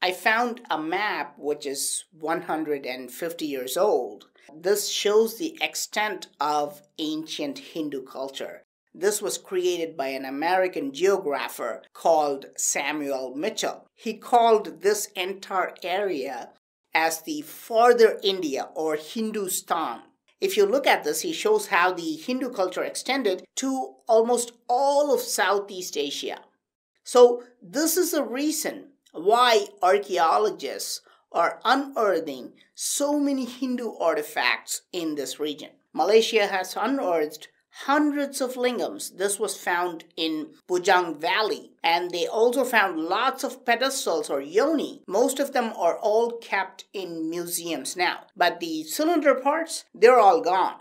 I found a map which is 150 years old. This shows the extent of ancient Hindu culture. This was created by an American geographer called Samuel Mitchell. He called this entire area as the Farther India or Hindustan. If you look at this, he shows how the Hindu culture extended to almost all of Southeast Asia. So, this is a reason why archaeologists are unearthing so many Hindu artifacts in this region. Malaysia has unearthed hundreds of lingams. This was found in Bujang Valley. And they also found lots of pedestals or yoni. Most of them are all kept in museums now. But the cylinder parts, they're all gone.